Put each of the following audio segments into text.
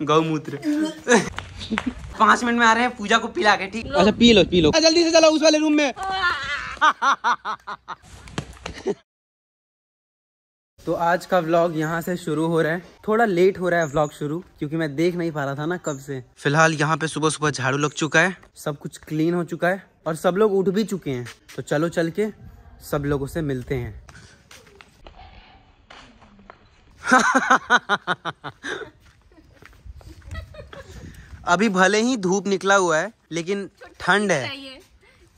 गौमूत्र। पाँच मिनट में आ रहे हैं पूजा को पिला के ठीक? अच्छा पी लो पी लो। जल्दी से चलो उस वाले रूम में। तो आज का व्लॉग यहाँ से शुरू हो रहा है। थोड़ा लेट हो रहा है व्लॉग शुरू क्योंकि मैं देख नहीं पा रहा था ना कब से। फ़िलहाल यहाँ पे सुबह सुबह झाड़ू लग चुका है। सब कुछ क्लीन हो चुका है और सब लोग उठ भी चुके हैं। तो चलो चल के सब लोगों से मिलते हैं। अभी भले ही धूप निकला हुआ है लेकिन ठंड है।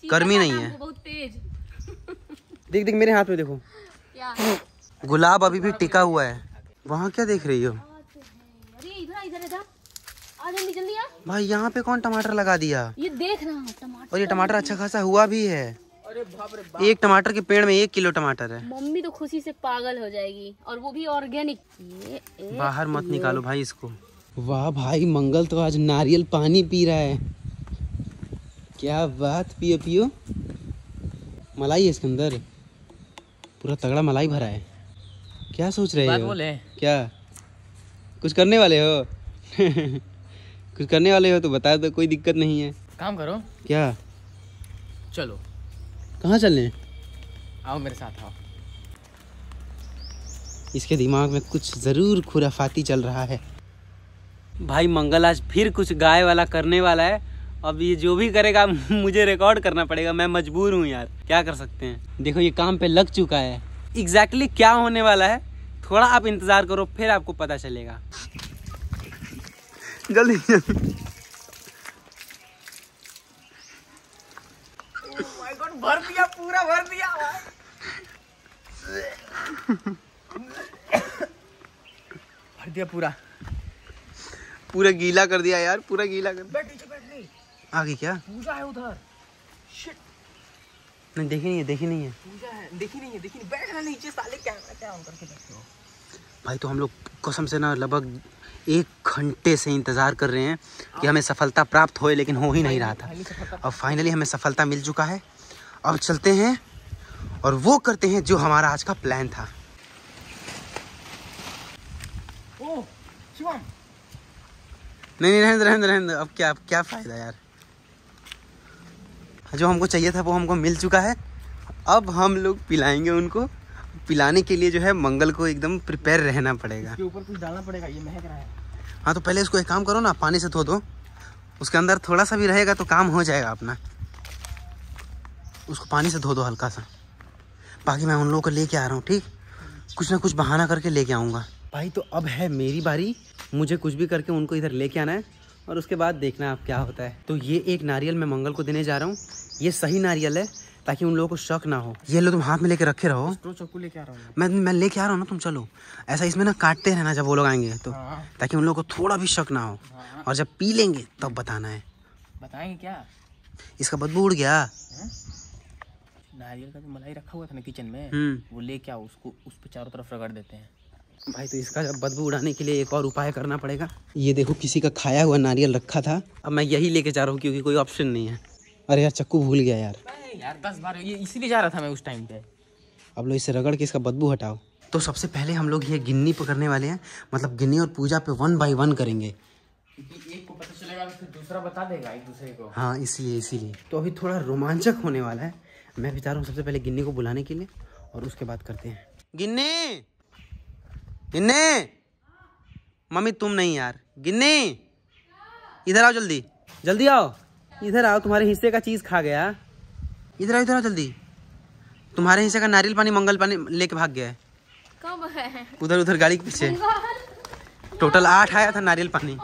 गर्मी नहीं है। देख देख मेरे हाथ में देखो। गुलाब अभी भी टिका हुआ है। वहाँ क्या देख रही हो? अरे इधर इधर इधर। आ जल्दी जल्दी आ। भाई यहाँ पे कौन टमाटर लगा दिया? ये देख रहा टमाटर और ये टमाटर अच्छा खासा हुआ भी है। एक टमाटर के पेड़ में एक किलो टमाटर है। मम्मी तो खुशी से पागल हो जाएगी और वो भी ऑर्गेनिक। बाहर मत निकालो भाई इसको। वाह भाई मंगल तो आज नारियल पानी पी रहा है। क्या बात पियो पियो। मलाई है इसके अंदर। पूरा तगड़ा मलाई भरा है। क्या सोच रहे हो? बोले। क्या? कुछ करने वाले हो? कुछ करने वाले हो तो बता दो कोई दिक्कत नहीं है। काम करो। क्या? चलो। कहाँ चलने आओ मेरे साथ आओ। इसके दिमाग में कुछ ज़रूर खुराफाती चल रहा है। भाई मंगल आज फिर कुछ गाय वाला करने वाला है। अब ये जो भी करेगा मुझे रिकॉर्ड करना पड़ेगा। मैं मजबूर हूँ यार। क्या कर सकते हैं? देखो ये काम पे लग चुका है। एग्जैक्टली exactly क्या होने वाला है? थोड़ा आप इंतज़ार करो फिर आपको पता चलेगा। जल्दी जल्दी। भर दिया पूरा भर दिया। भर दिया पूरा। पूरा गीला कर दिया यार पूरा गीला कर बैठ नीचे बैठ नहीं। आगे क्या? पूजा है उधर। शिट नहीं देखी नहीं है देखी नहीं है। पूजा है देखी नहीं है देखी नहीं। बैठ ना नीचे साले क्या क्या ऑन करके बैठे हो? भाई तो हम लोग कसम से ना लगभग एक घंटे से इंतज़ार कर रहे हैं कि हमें सफलता प्राप्त होए लेकिन हो ही नहीं रहा था। और फाइनली हमें सफलता मिल चुका है। अब चलते हैं और वो करते हैं जो हमारा आज का प्लान था। ओ शिवम। नहीं नहीं रहने दो, रहने दो, रहने। अब क्या अब क्या फ़ायदा यार? जो हमको चाहिए था वो हमको मिल चुका है। अब हम लोग पिलाएँगे उनको। पिलाने के लिए जो है मंगल को एकदम प्रिपेयर रहना पड़ेगा। ऊपर कुछ डालना पड़ेगा ये महक रहा है। हाँ तो पहले इसको एक काम करो ना पानी से धो दो। उसके अंदर थोड़ा सा भी रहेगा तो काम हो जाएगा अपना। उसको पानी से धो दो हल्का सा। बाकी मैं उन लोगों को लेके आ रहा हूँ ठीक? कुछ ना कुछ बहाना करके लेके आऊँगा। भाई तो अब है मेरी बारी। मुझे कुछ भी करके उनको इधर लेके आना है और उसके बाद देखना अब क्या होता है। तो ये एक नारियल मैं मंगल को देने जा रहा हूँ। ये सही नारियल है ताकि उन लोगों को शक ना हो। ये लो तुम हाथ में लेके रखे रहो। तो चाकू लेके आ रहा हूँ मैं। मैं लेके आ रहा हूँ ना तुम चलो। ऐसा इसमें ना काटते रहना जब वो लोग आएँगे तो हाँ। ताकि उन लोगों को थोड़ा भी शक ना हो। हाँ। और जब पी लेंगे तब बताना है। बताएँगे क्या? इसका बदबू उड़ गया। नारियल का जो मलाई रखा हुआ था ना किचन में। हम्म। वो लेके आओ उसको उस पे चारों तरफ़ रगड़ देते हैं। भाई तो इसका बदबू उड़ाने के लिए एक और उपाय करना पड़ेगा। ये देखो किसी का खाया हुआ नारियल रखा था। अब मैं यही लेके जा रहा हूँ क्योंकि कोई ऑप्शन नहीं है। अरे यार चक्कू भूल गया यार। यार दस बार ये इसीलिए जा रहा था मैं उस टाइम पे। अब लो इसे रगड़ के इसका बदबू हटाओ। तो सबसे पहले हम लोग ये गिन्नी पकड़ने वाले हैं। मतलब गिन्नी और पूजा पे वन बाई वन करेंगे। एक को पता चलेगा फिर दूसरा बता देगा एक दूसरे को। हाँ इसीलिए इसीलिए। तो अभी थोड़ा रोमांचक होने वाला है। मैं भी चाह रहा हूँ सबसे पहले गिन्नी को बुलाने के लिए और उसके बाद करते हैं। गिन्नी! गिन्नी। मम्मी तुम नहीं यार। गिन्नी। इधर आओ जल्दी। जल्दी आओ। इधर आओ तुम्हारे हिस्से का चीज़ खा गया। इधर आओ इधर आओ जल्दी। तुम्हारे हिस्से का नारियल पानी मंगल पानी लेके भाग गया है। उधर उधर गाड़ी के पीछे। टोटल आठ आया था नारियल पानी।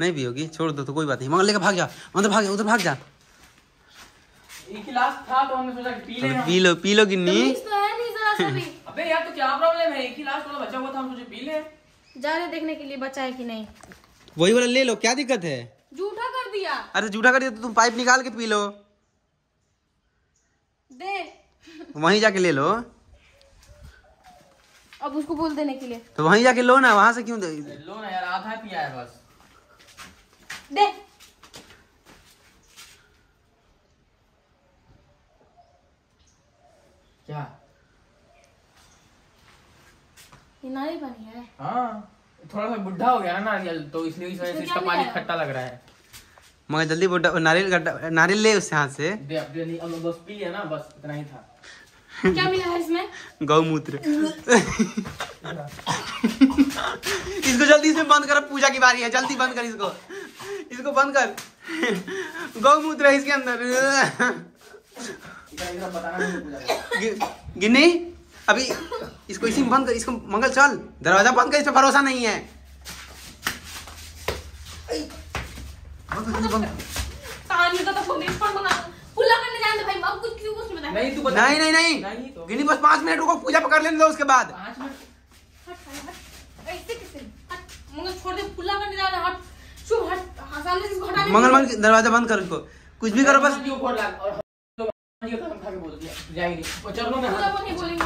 नहीं भी होगी छोड़ दो तो कोई बात नहीं। मंगल लेकर भाग जा। उधर भाग जा उधर भाग जा। गिलास था तो हमने सोचा पी ले पी लो पी लो गिन्नी। मिक्स तो है नहीं जरा सा भी। अबे यार तो क्या प्रॉब्लम है? एक गिलास थोड़ा बचा हुआ था हम सोचे पी ले। जा रहे देखने के लिए बचा है कि नहीं। वही वाला ले लो क्या दिक्कत है? झूठा कर दिया। अरे जूठा कर दिया तो तुम पाइप निकाल के पी लो। दे। वहीं जाके ले लो। अब उसको बोल देने के लिए। तो वहीं जाके लो ना वहाँ से क्यों दे- लो ना यार आधा पिया है बस। दे। क्या? ये नारियल पानी है। हाँ थोड़ा सा बुढ़ा हो गया ना नारियल तो इसलिए इस वजह से इसमें इसका पानी खट्टा लग रहा है। मगर जल्दी बुड्ढा नारियल नारियल ले उससे हाथ से। दे अब दे अब बस पी लिया ना बस इतना ही था। क्या मिला है इसमें? गौमूत्र। इसको जल्दी से बंद कर पूजा की बारी है जल्दी बंद कर इसको। इसको बंद कर। गौमूत्र है इसके अंदर। गिन्नी अभी इसको इसी में बंद कर इसको मंगल चल। दरवाज़ा बंद कर इस पे भरोसा नहीं है। तो फ़ोन पर मंगा। पुल्ला करने जाने दो भाई अब कुछ क्यों कुछ नहीं नहीं नहीं नहीं नहीं। नहीं तो। गिन्नी बस पाँच मिनट रुको पूजा पकड़ लेने दो उसके बाद। पाँच मिनट। हट हट हट। ऐसे कैसे? हट मंगल छोड़ दे पुल्ला करने जा रहा है मंगल मंगल दरवाज़ा बंद कर उसको कुछ भी करो बस। खा के बोल दिया। जाएँगे। और चलो मैं नहीं बोलेंगे।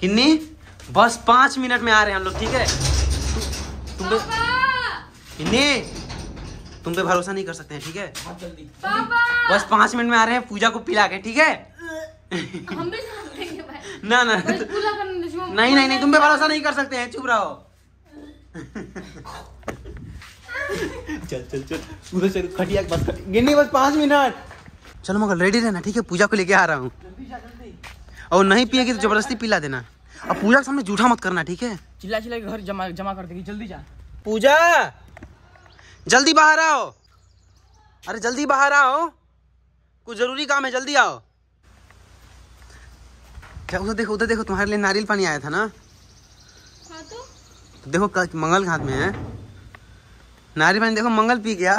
किन्नी बस पाँच मिनट में आ रहे हैं हम लोग ठीक है? तुम पे किन्नी तुम पे भरोसा नहीं कर सकते हैं? ठीक है पापा! बस पाँच मिनट में आ रहे हैं पूजा को पिला के ठीक है? हम भी भाई। ना ना। नहीं नहीं नहीं तुम पे भरोसा नहीं कर सकते हैं चुप रहो। चल चल चल। उधर चल खटिया के बस खटिया बस पाँच मिनट। चलो मगर रेडी रहना ठीक है? पूजा को लेके आ रहा हूँ। जल्दी और नहीं पिएगी तो ज़बरदस्ती पिला देना। और पूजा के सामने जूठा मत करना ठीक है? चिल्ला चिल्ला के घर जमा जमा कर देगी। जल्दी जा। पूजा! जल्दी बाहर आओ। अरे जल्दी बाहर आओ। कुछ ज़रूरी काम है जल्दी आओ। क्या उधर देखो उधर देखो तुम्हारे लिए नारियल पानी आया था ना? हाँ तो? तो देखो कल मंगल घाट में है। नारियल पानी देखो मंगल पी गया।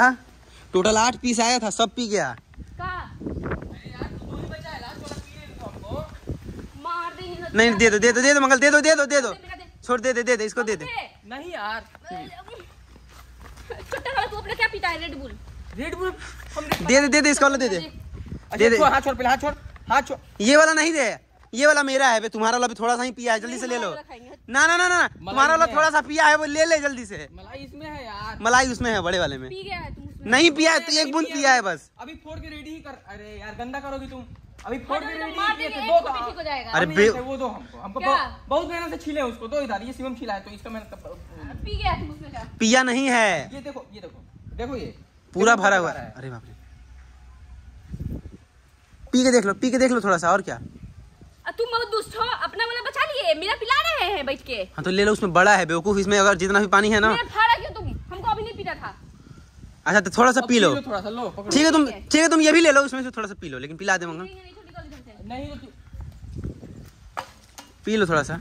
टोटल आठ पीस आया था सब पी गया। नहीं दे दो दे दो दे दो मंगल दे दो दे दो दे दो। दे, दे, छोड़ दे दे दे दे इसको दे दे। नहीं यार। छोटा वाला तू अपने क्या पीता है रेड बुल रेड बुल हम दे दे दे दे इसको वाला दे दे। अच्छा दे दे। हाथ छोड़ पहले हाथ छोड़ हाथ छोड़। ये वाला नहीं दे। ये वाला मेरा है बे तुम्हारा वाला भी थोड़ा सा ही पिया है जल्दी से ले लो। ना ना ना ना तुम्हारा वाला थोड़ा सा पिया है वो ले ले जल्दी से। मलाई इसमें है यार। मलाई उसमें है बड़े वाले में। पी गया है तुम नहीं पिया है तो एक बूंद पिया है। बस। अभी फोड़ के रेडी ही कर। अरे यार गंदा करोगी तुम। अभी फोड़ के तो रेडी थे एक दो तो ठीक हो जाएगा। अरे वो दो हमको। हमको बहुत- मेहनत से छीले उसको। दो इधर ये शिवम छिला है तो इसका मेहनत का- पी गया है तुम क्या पिया नहीं है। ये देखो ये देखो। देखो ये। पूरा भरा हुआ है। अरे बाप रे। पी के देख लो पी के देख लो थोड़ा सा और क्या? तुम बहुत दुष्ट हो अपना वाला बचा लिए। मेरा पिला रहे हैं बैठ के। हाँ तो ले लो उसमें बड़ा है बेवकूफ़। इसमें अगर जितना भी पानी है ना। क्यों तुम? हमको अभी नहीं पीता था। अच्छा तो थोड़ा सा पी लो। थोड़ा सा लो ठीक है तुम ठीक है। तुम ये भी ले लो उसमें से थोड़ा सा पी लो लेकिन पिला दे मंगल नहीं, नहीं, छोटी कॉल इधर से। नहीं तो पी लो थोड़ा सा।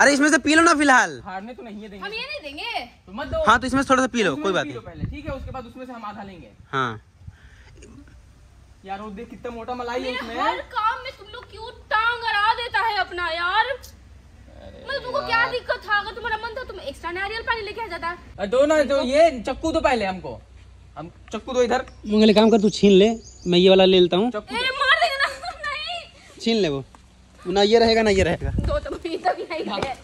अरे इसमें से पी लो ना फ़िलहाल। हारने तो नहीं है हम ये नहीं देंगे। तो मत दो। हाँ तो इसमें से थोड़ा सा पी लो कोई बात पी लो नहीं। पहले ठीक है? उसके बाद उसमें से हम आधा लेंगे। हाँ। यार वो देख कितना मोटा मलाई है उसमें काम में तुम लोग क्यों टांग अड़ा देता है अपना यार। मतलब तुमको क्या दिक्कत था? अगर तुम्हारा मन था तुम एक्स्ट्रा नारियल पानी लेके आ जाता। अरे दो ना तो ये चक्कू दो पहले हमको। हम चक्कू दो इधर। मंगल काम कर तू छीन ले। मैं ये वाला ले लेता हूँ। ए मार देंगे ना। नहीं। छीन ले वो। ना ये रहेगा ना ये रहेगा। दो तो भी तभी नहीं है।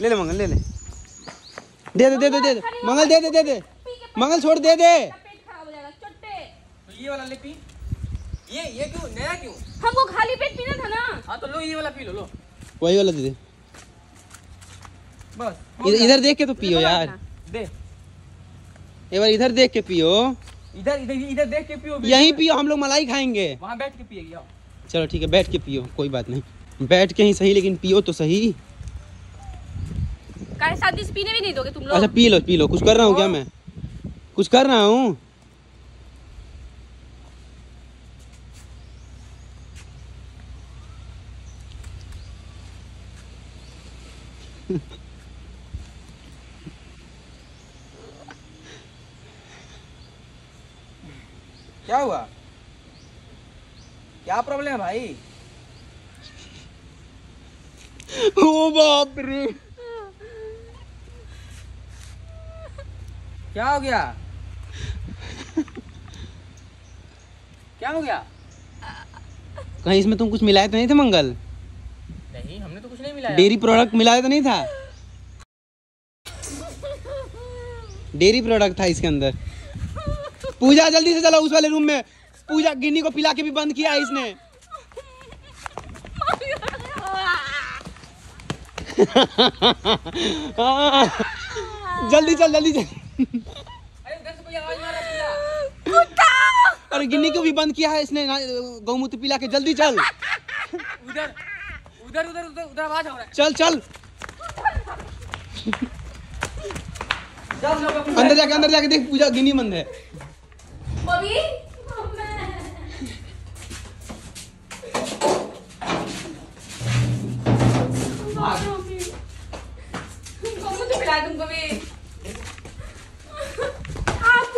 ले ले मंगल ले ले। दे दे दे दे दे दे। मंगल दे दे दे दे। मंगल छोड़ दे दे। पेट खराब हो जाएगा चट्टे। तो ये वाला ले पी। ये ये क्यों नया क्यों? हमको खाली पेट पीना था ना। हाँ तो लो ये वाला पी लो लो। वही वाला दे दे बस इधर देख के तो पियो यार। दे। एक बार इधर देख के पियो। इधर इधर इधर देख के पियो यहीं पियो हम लोग मलाई खाएँगे। वहाँ बैठ के पिएगी चलो ठीक है बैठ के पियो कोई बात नहीं। बैठ के ही सही लेकिन पियो तो सही। काहे पीने भी नहीं दोगे तुम लोग? अच्छा पी लो पी लो। कुछ कर रहा हूँ क्या मैं? कुछ कर रहा हूँ? क्या हुआ? क्या प्रॉब्लम है भाई? ओ बाप रे। क्या हो गया? क्या हो गया? कहीं इसमें तुम कुछ मिलाए तो नहीं थे मंगल? नहीं हमने तो कुछ नहीं मिलाया। डेयरी प्रोडक्ट मिलाया तो नहीं था? डेयरी प्रोडक्ट था इसके अंदर। पूजा जल्दी से चलो उस वाले रूम में। पूजा गिन्नी को पिला के भी बंद किया है इसने। जल्दी चल जल्दी चल। अरे उधर से कोई आवाज़ मार रहा है अरे गिन्नी को भी बंद किया है इसने। गौमूत्र पिला के जल्दी चल। उधर उधर उधर उधर उधर आवाज़ हो रहा है। चल चल। अंदर जाके अंदर जाके देख पूजा गिन्नी बंद है। बबी।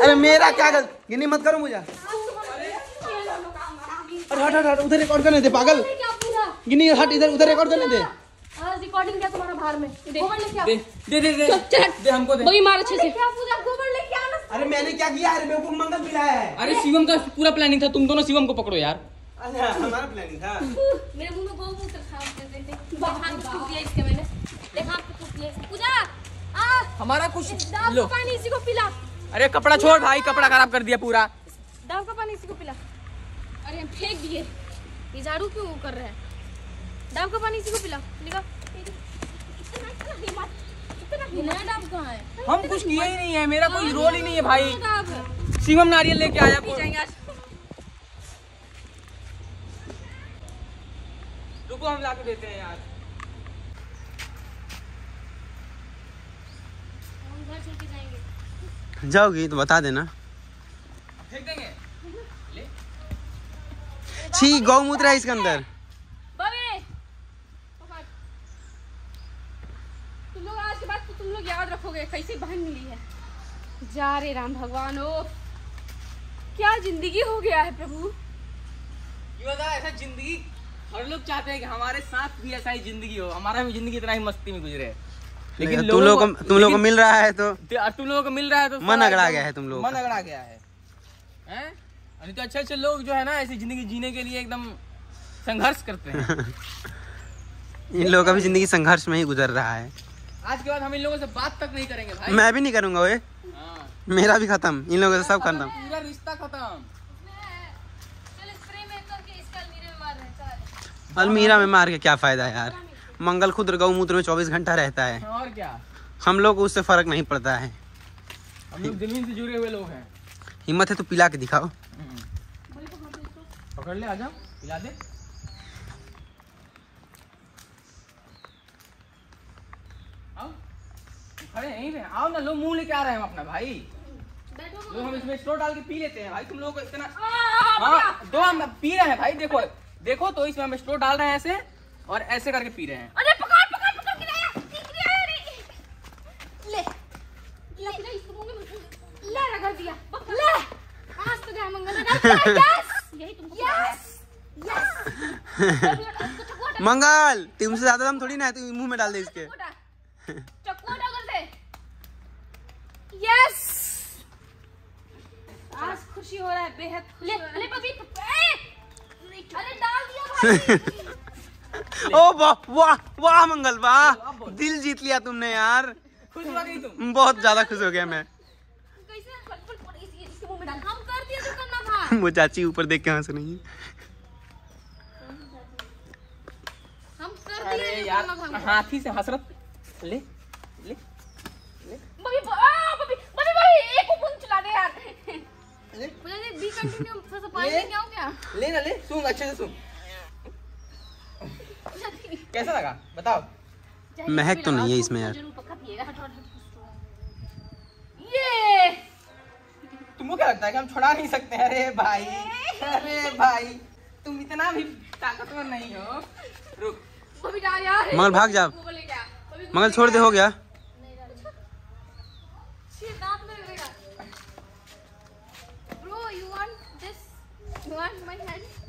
अरे मेरा क्या गल गिन्नी मत करो मुझे। अरे हट हट हट उधर रिकॉर्ड करने दे पागल। क्या पूरा गिन्नी हट इधर उधर रिकॉर्ड करने दे। रिकॉर्डिंग क्या तुम्हारा बाहर में। गोबर लेके दे दे दे दे दे हमको दे। बबी मार अच्छे से। क्या पूजा गोबर लेके आना अरे मैंने क्या किया? है मेरे को मंगल पिलाया है। अरे शिवम का पूरा प्लानिंग था तुम दोनों शिवम को पकड़ो यार। अच्छा हमारा प्लानिंग था। मेरे मुँह में गौमूत्र था देख देख देख हाथ पे दिया इसके मैंने। देख हाथ पे दिया पूजा आ। हमारा कुछ लो। पानी इसी को पिला। अरे कपड़ा छोड़ भाई कपड़ा खराब कर दिया पूरा। दाब का पानी इसी को पिला। अरे फेंक दिए। ये झाड़ू क्यों वो कर रहा है? दाब का पानी इसी को पिला। निका है? हम कुछ किए ही नहीं है मेरा कोई रोल ही नहीं है भाई। है शिवम नारियल लेके आया जाएँगे रुको हम लाके देते हैं यार। हम घर चल के जाएँगे। जाओगी तो बता देना। छी गौमूत्र है इसके अंदर बबे पकड़। तुम लोग आज के बाद तो तुम लोग याद कैसी बहन मिली है? जा रे राम भगवान ओ। क्या ज़िंदगी हो गया है प्रभु? ये बता ऐसा ज़िंदगी हर लोग चाहते हैं कि हमारे साथ भी ऐसा ही ज़िंदगी हो। हमारा भी ज़िंदगी इतना ही मस्ती में गुजरे। लेकिन तुम लोगों को तुम लोग को मिल रहा है तो तुम लोगों को मिल रहा है तो मन अगड़ा गया है तुम लोगों मन अगड़ा गया है। हैं? तो अच्छे अच्छे लोग जो है ना ऐसी ज़िंदगी जीने के लिए एकदम संघर्ष करते हैं। इन लोगों का भी ज़िंदगी संघर्ष में ही गुजर रहा है। आज के बाद हम इन लोगों से बात तक नहीं करेंगे भाई। मैं भी नहीं करूँगा ओए हाँ। मेरा भी खत्म इन लोगों से सब खत्म। पूरा रिश्ता खत्म। अलमीरे में मार हैं के क्या फ़ायदा है यार? मंगल खुद गौमूत्र में चौबीस घंटा रहता है। और क्या? हम लोग को उससे फ़र्क नहीं पड़ता है। हम लोग ज़मीन से जुड़े हुए लोग हैं। हिम्मत है तो पिला के दिखाओ। पकड़ ले आ जाओ पिला दे आओ हैं यहीं पे आओ ना लो मुँह लेके आ रहे हैं हम अपना भाई। लो हम इसमें स्टोर डाल के पी लेते हैं। भाई तुम लोगों को इतना हाँ दो हम पी रहे हैं भाई देखो देखो तो इसमें हम स्टोर डाल रहे हैं ऐसे और ऐसे करके पी रहे हैं। अरे पकड़ पकड़ पकड़ गिराया गिराया रे ले ले। ले इसको मुँह में ले रगड़ दिया। ले। आज तो गया मंगल यस। यही तुमको यस। यस। मंगल तुमसे ज़्यादा दम थोड़ी ना है तू मुँह में डाल दे इसके चक्कू डाल कर दे यस आज खुशी हो रहा है बेहद ले ले पपी अरे डाल दिया भाई। ओ वाह वाह वाह मंगल वाह। दिल जीत लिया तुमने यार। खुश हो गई तुम? बहुत ज़्यादा खुश हो गया मैं। कैसे? फल फल फल इस इसके मुँह में डाल। हम कर दिया जो करना था। वो चाची ऊपर देख के हंस रही है। हम कर अरे यार करना था। हमको। हाथी से हसरत। ले ले बबी आ बबी बबी बबी एक को बूंद चला दे यार मुझे ये बी कंटिन्यू थोड़ा पानी ले। लेके आऊँ क्या? ले ना ले सुन अच्छे से सुन। कैसा लगा? बताओ। महक तो नहीं है इसमें यार। ये! तुमको क्या लगता है कि हम छुड़ा नहीं सकते? अरे भाई अरे भाई। तुम इतना भी ताकतवर नहीं हो। रुक। यार। भाग जा। मंगल छोड़ दे हो गया।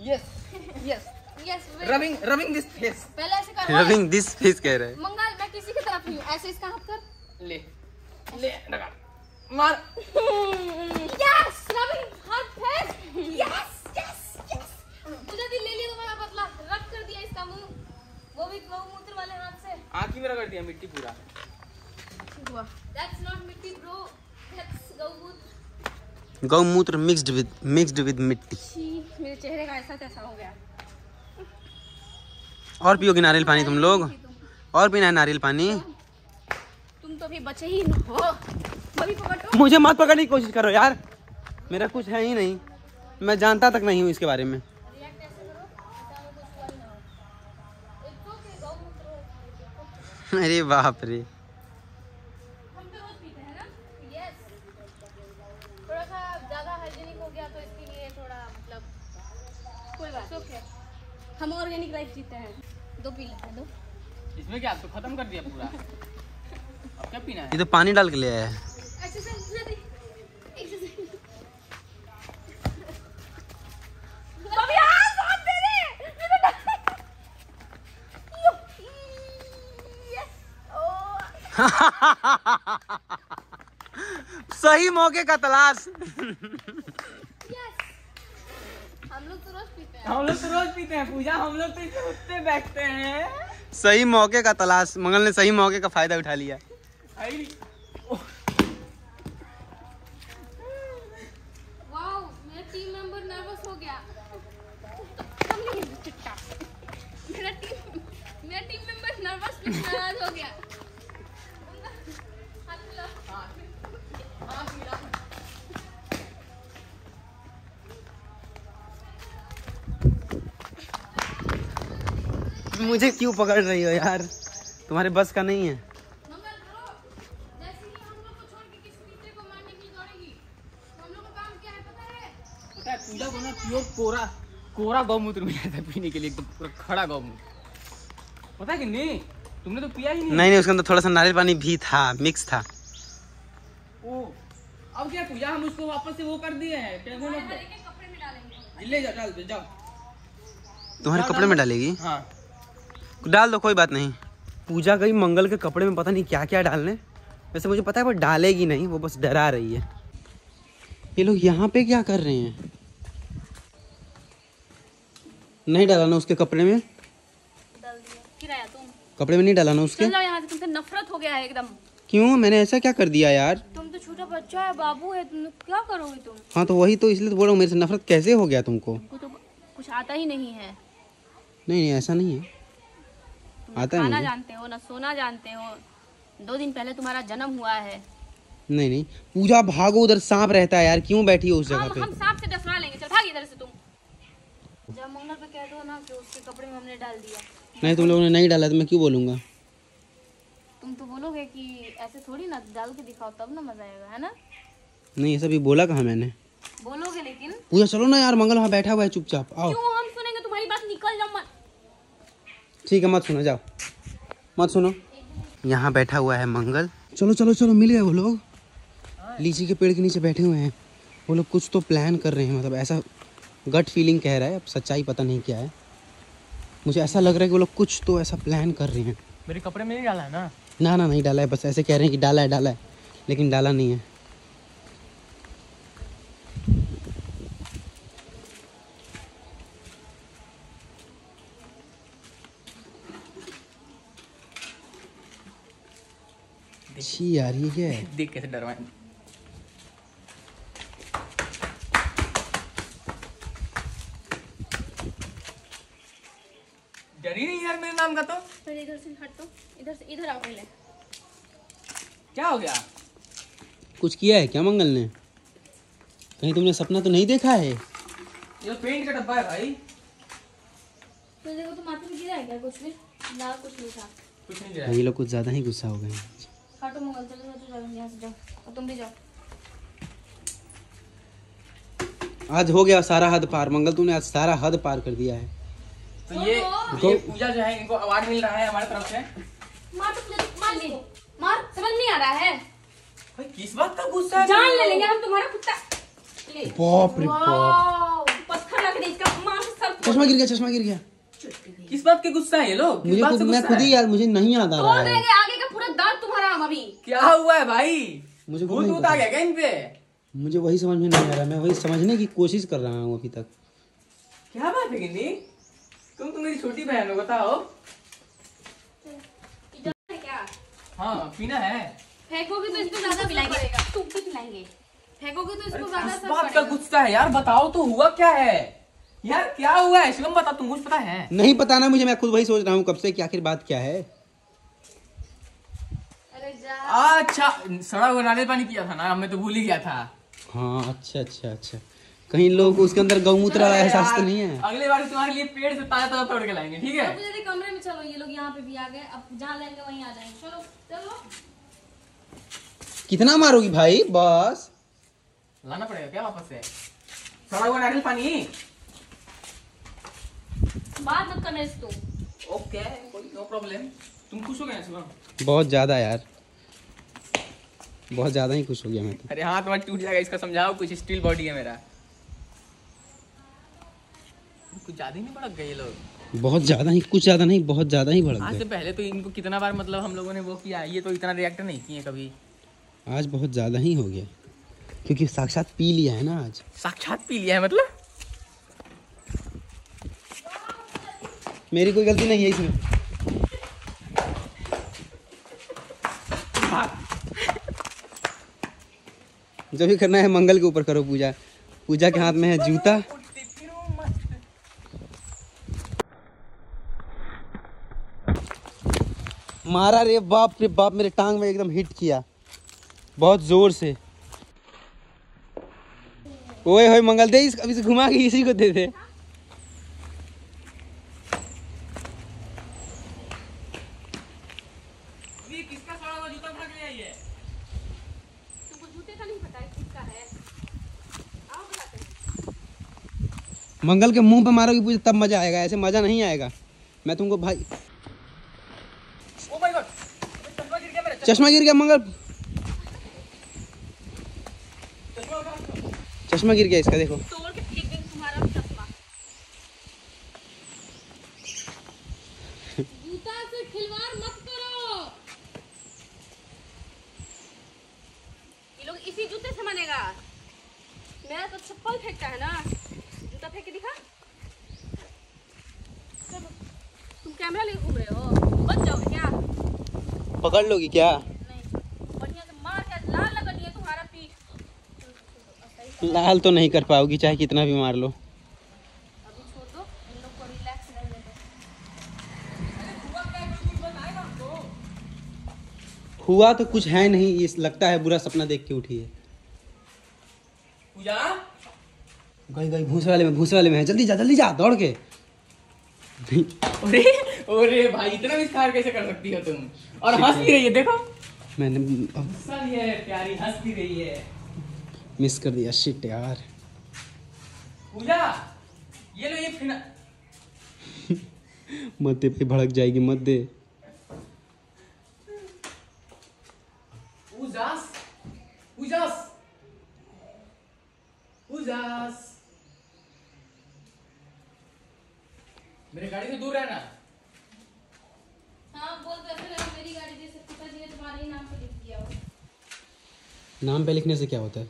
Yes yes yes rubbing rubbing this face पहले ऐसे कर रविंग दिस फेस कह रहे मंगल मैं किसी की तरफ़ नहीं हूँ। ऐसे इसका हाथ कर। ले ले लगा। मार। यस रविंग हाथ फेस यस यस यस मुझे दिल ले लिया तुम्हारा बदला। रब कर दिया इसका मुँह। वो भी गौमूत्र वाले हाथ से। आँख ही में रगड़ दिया मिट्टी पूरा। हुआ। दैट्स नॉट मिट्टी ब्रो दैट्स गौमूत्र गौमूत्र मिक्स्ड विद मिक्स्ड विद मिट्टी। मेरे चेहरे का ऐसा तैसा हो गया। और पियोगे नारियल पानी तुम लोग? और पीना है नारियल पानी? तुम तो अभी बचे ही न हो। मुझे मत पकड़ने की कोशिश करो यार। मेरा कुछ है ही नहीं। मैं जानता तक नहीं हूँ इसके बारे में। अरे बाप करो अचानक कुछ हुआ ही ना हो एक तो के गौमूत्र अरे बाप रे हम तो रोज पीते हैं ना यस थोड़ा सा ज़्यादा हाइजीनिक हो गया तो इसके लिए थोड़ा मतलब कोई बात ओके हम ऑर्गेनिक लाइफ जीते हैं। दो पी लेते हैं दो। इसमें क्या? तो खत्म कर दिया पूरा। अब क्या पीना है? ये तो पानी डाल के ले आया है। ओ। सही मौके का तलाश यस हम लोग तो रोज पीते हैं हम लोग तो रोज पीते हैं पूजा हम लोग तो इसे उठते बैठते हैं। सही मौके का तलाश मंगल ने सही मौके का फ़ायदा उठा लिया। मेरा टीम हो मेरा टीम मेंबर नर्वस हो गया। मुझे क्यों पकड़ रही हो यार? तुम्हारे बस का नहीं है। मंगल ब्रो जैसे ही हम लोग को छोड़ के किसी तीसरे को मारने की दौड़ेगी तो हम लोग का काम क्या है पता है? पता है पूजा को ना प्योर कोरा। कोरा गौमूत्र मिला था पीने के लिए एकदम पूरा खड़ा गौमूत्र पता है कि नहीं? तुमने तो पिया ही नहीं। नहीं नहीं उसके अंदर थोड़ा सा नारियल पानी भी था मिक्स था। ओ अब क्या पूजा हम उसको वापस से वो कर दिए हैं? कपड़े में डालेंगे। ले जाओ डाल दो जाओ। तुम्हारे कपड़े में डालेगी? हाँ। डाल दो कोई बात नहीं। पूजा गई मंगल के कपड़े में पता नहीं क्या क्या डालने। वैसे मुझे पता है वो डालेगी नहीं वो बस डरा रही है। ये लोग यहाँ पे क्या कर रहे हैं? नहीं डाला ना उसके कपड़े में? डाल दिया। किराया तुम। कपड़े में नहीं डाला ना उसके? चल जाओ यहाँ से तुमसे नफरत हो गया है एकदम। क्यों? मैंने ऐसा क्या कर दिया यार? तुम तो छोटा बच्चा है बाबू है तुम क्या करोगे तुम? हाँ तो वही तो इसलिए तो बोल रहा हूँ मेरे से नफरत कैसे हो गया तुमको? तुमको तो कुछ आता ही नहीं है। नहीं नहीं ऐसा नहीं है। आता है खाना जानते हो ना सोना जानते हो। दो दिन पहले तुम्हारा जन्म हुआ है। नहीं नहीं पूजा भागो उधर सांप रहता है यार क्यों बैठी हो उस जगह पे? हम सांप से डफरा लेंगे चल भाग इधर से तुम। जब मंगल पे कह दो ना कि उसके कपड़े में हमने डाल दिया। नहीं तुम लोगों ने नहीं डाला तो मैं क्यों बोलूँगा? तुम तो बोलोगे कि ऐसे थोड़ी ना डाल के दिखाओ तब ना मज़ा आएगा है ना? नहीं ये सब भी बोला कहा मैंने? बोलोगे लेकिन? पूजा चलो ना यार मंगल वहाँ बैठा हुआ है चुपचाप आओ। क्यों हम सुनेंगे तुम्हारी बात निकल जाओ मत ठीक है मत सुनो जाओ। मत सुनो। यहाँ बैठा हुआ है मंगल। चलो चलो चलो मिल गए वो लोग। लीची के पेड़ के नीचे बैठे हुए हैं। वो लोग कुछ तो प्लान कर रहे हैं मतलब ऐसा गट फीलिंग कह रहा है अब सच्चाई पता नहीं क्या है। मुझे ऐसा लग रहा है कि वो लोग कुछ तो ऐसा प्लान कर रहे हैं। मेरे कपड़े में नहीं डाला है ना? ना ना नहीं डाला है बस ऐसे कह रहे हैं कि डाला है डाला है लेकिन डाला नहीं है। छी यार ये क्या है। देख कैसे डरवाए डरी नहीं यार मेरे नाम का तो? पहले इधर से हट तो इधर से इधर आओ पहले। क्या हो गया? कुछ किया है क्या मंगल ने? कहीं तुमने सपना तो नहीं देखा है? ये तो पेंट का डब्बा है भाई। तो देखो तो माथे पे गिरा है क्या कुछ भी? ना कुछ नहीं था। कुछ नहीं गिरा ये लोग कुछ ज़्यादा ही गुस्सा हो गए। हैं हटो मंगल चलो चलो चलो यहाँ से जाओ। और तुम भी जाओ। आज हो गया सारा हद पार। मंगल तूने आज सारा हद पार कर दिया है। तो ये ये पूजा जो है इनको अवार्ड मिल रहा है हमारे तरफ़ से। मार तो ले मार ले मार समझ नहीं आ रहा है। भाई किस बात का गुस्सा है? जान ले लेंगे हम तुम्हारा कुत्ता। बाप रे बाप। पत्थर रख दे इसका। मार से सर चश्मा गिर गया चश्मा गिर गया। किस बात के गुस्सा है ये लोग? मुझे खुद मैं खुद ही यार मुझे नहीं याद आ रहा है। पूरा दांत तुम्हारा हम अभी क्या हुआ है भाई? मुझे भूत भूत आ गया क्या इन पे मुझे वही समझ में नहीं आ रहा मैं वही समझने की कोशिश कर रहा हूँ अभी तक। क्या बात है गिन्नी? तुम तो मेरी छोटी बहन हो बताओ। क्या? हाँ पीना है। फेंकोगे तो इसको ज़्यादा पिलाएँगे। तुम भी पिलाएँगे। फेंकोगे तो इसको ज़्यादा असर बात का गुस्सा है यार बताओ तो हुआ क्या है? यार क्या हुआ है? शिवम बता तुम कुछ पता है? नहीं पता ना मुझे मैं खुद वही सोच रहा हूँ कब से कि आखिर बात क्या है? अच्छा सड़ा हुआ नारियल पानी पिया था ना मैं तो भूल ही गया था। हाँ अच्छा अच्छा अच्छा। कहीं लोग उसके अंदर गौमूत्र वाला एहसास तो नहीं है? अगले बार तुम्हारे लिए पेड़ से ताज़ा ताज़ा तोड़ के लाएँगे ठीक है? अब कमरे में चलो ये लोग यहाँ पे भी आ गए। अब जहाँ लेंगे वहीं आ जाएँगे। चलो चलो। कितना मारोगी भाई? बस। लाना पड़ेगा क्या वापस से? सड़ा हुआ नारियल पानी? बात मत करना इसको। ओके कोई नो प्रॉब्लम तुम खुश हो गए सुबह बहुत ज़्यादा यार। बहुत ज़्यादा ही खुश हो गया मैं तो। अरे हाथ मत टूट जाएगा इसका समझाओ कुछ स्टील बॉडी है मेरा। कुछ ज़्यादा ही नहीं भड़क गए लोग? बहुत ज़्यादा ही कुछ ज़्यादा नहीं बहुत ज़्यादा ही भड़क आज से पहले तो इनको कितना बार मतलब हम लोगों ने वो किया ये तो इतना रिएक्ट नहीं किए कभी। आज बहुत ज़्यादा ही हो गया क्योंकि साक्षात पी लिया है ना आज। साक्षात पी लिया है मतलब? मेरी कोई गलती नहीं है इसमें। जो भी करना है, मंगल के ऊपर करो पूजा। पूजा के हाथ में है जूता। मारा रे बाप रे बाप, मेरे टांग में एकदम हिट किया। बहुत ज़ोर से। ओए होए मंगल दे इस अभी से घुमा के इसी को दे दे किसका सड़ा हुआ जूता उठा के ले आई है तुमको जूते का नहीं पता है किसका है आओ बताते हैं मंगल के मुँह पे मारोगे पूजा, तब मज़ा आएगा, ऐसे मज़ा नहीं आएगा। मैं तुमको भाई चश्मा गिर गया मंगल। चश्मा गिर गया इसका, देखो तोड़ के फेंक देंगे तुम्हारा चश्मा जूता से खिलवाड़ मत करो ये लोग इसी जूते से मानेगा मेरा तो चप्पल फेंकता है ना जूता फेंक के दिखा चलो तुम कैमरा लेके घूम रहे हो बच जाओगे क्या पकड़ लोगी क्या? लाल तो नहीं कर पाओगी, चाहे कितना भी मार लो। हुआ तो कुछ है नहीं, ये लगता है बुरा सपना देख के उठी है। पूजा गई गई भूसे वाले में भूस वाले में है। जल्दी जा जल्दी जा, दौड़ के। अरे अरे भाई, इतना विस्तार कैसे कर सकती हो तुम? और हंस भी रही है देखो। मैंने गुस्सा भी है प्यारी हंस भी रही है। मिस कर दिया शिट यार। पूजा ये लो ये फिना मत दे पे भड़क जाएगी मत दे उजास उजास उजास मेरे गाड़ी से दूर रहना हाँ बोल तो ऐसे लगा मेरी गाड़ी जैसे पिताजी ने तुम्हारे ही नाम पे लिख दिया हो नाम पे लिखने से क्या होता है?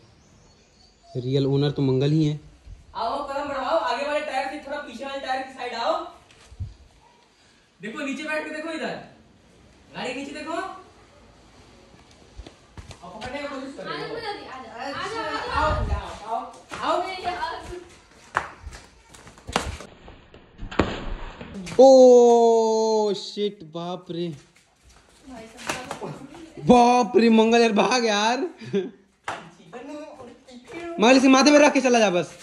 रियल ओनर तो मंगल ही है। आओ कदम बढ़ाओ आगे वाले टायर से थोड़ा पीछे वाले टायर की साइड आओ। देखो नीचे बैठ के देखो इधर। गाड़ी नीचे देखो। और पकड़ने की कोशिश कर। आजा रहे पिताजी आजा आजा अच्छा, आओ आओ आओ आओ। मेरे हाथ ओ शिट बाप रे बाप रे मंगल यार भाग यार। मंगल इसके माथे पे रख के चला जा बस।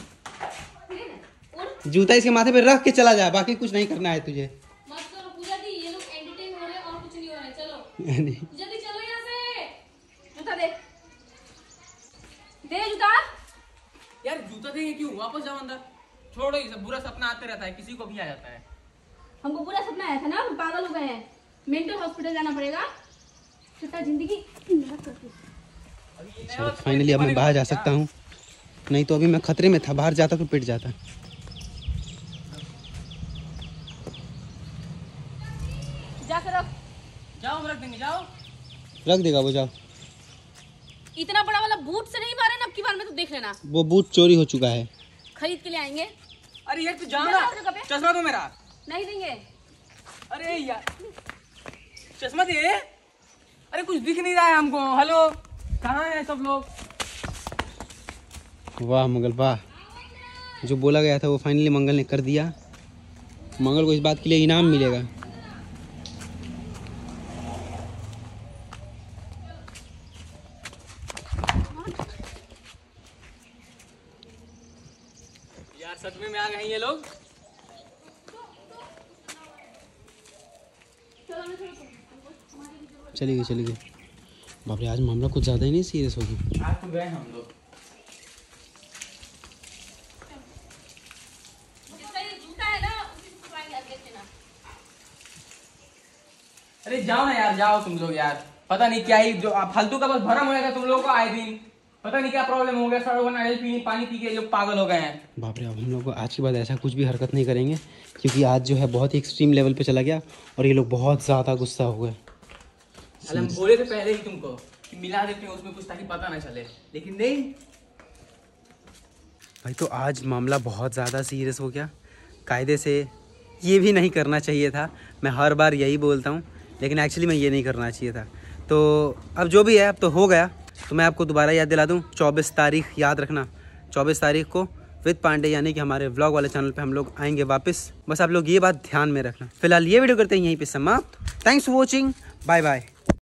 जूता इसके माथे पे रख के चला जा बाकी कुछ नहीं करना है तुझे। मत करो पूजा दी ये लोग एंटरटेन हो रहे हैं और कुछ नहीं हो रहा है चलो। यानी जल्दी चलो यहाँ से। जूता दे। दे जूता। यार जूता देंगे क्यों वापस जाओ अंदर। छोड़ो ये सब बुरा सपना आते रहता है किसी को भी आ जाता है। हमको पूरा सपना आया था ना हम पागल हो गए हैं। मेंटल हॉस्पिटल जाना पड़ेगा। ज़िंदगी चलो फाइनली अब मैं बाहर जा सकता हूँ। नहीं तो अभी मैं खतरे में था बाहर जाता तो पिट जाता। रख। जाओ रख देंगे जाओ। रख देगा वो जाओ। इतना बड़ा वाला बूट से नहीं मारे ना अब की बार में तो देख लेना। वो बूट चोरी हो चुका है। खरीद के लिए आएँगे। अरे यार तू जाओ मेरा ना। चश्मा दो मेरा। नहीं देंगे। अरे यार। चश्मा दे। अरे कुछ दिख नहीं रहा है हमको। हेलो। कहाँ है सब लोग? वाह, मंगल, वाह। जो बोला गया था वो फाइनली मंगल ने कर दिया। मंगल को इस बात के लिए इनाम मिलेगा। चली गई चली गई। बाप रे आज मामला कुछ ज़्यादा ही नहीं सीरियस होगी। आज तो गए हम लोग। जिसका ये जूता है ना अरे जाओ ना यार जाओ तुम लोग यार। पता नहीं क्या ही जो फालतू का बस भरम हो गया तुम लोगों को आए दिन। पता नहीं क्या प्रॉब्लम हो गया सड़क नारियल पी पानी पी के लोग पागल हो गए हैं। बाप रे अब हम लोग आज के बाद ऐसा कुछ भी हरकत नहीं करेंगे क्योंकि आज जो है बहुत ही एक्सट्रीम लेवल पे चला गया और ये लोग बहुत ज़्यादा गुस्सा हो गए। अरे हम बोले थे पहले ही तुमको कि मिला देते हैं उसमें कुछ ताकि पता ना चले। लेकिन नहीं। भाई तो आज मामला बहुत ज़्यादा सीरियस हो गया। कायदे से ये भी नहीं करना चाहिए था। मैं हर बार यही बोलता हूँ लेकिन एक्चुअली मैं ये नहीं करना चाहिए था। तो अब जो भी है अब तो हो गया। तो मैं आपको दोबारा याद दिला दूँ चौबीस तारीख याद रखना। चौबीस तारीख को विद पांडे यानी कि हमारे व्लॉग वाले चैनल पे हम लोग आएँगे वापस। बस आप लोग ये बात ध्यान में रखना। फ़िलहाल ये वीडियो करते हैं यहीं पे समाप्त। Thanks for watching Bye bye.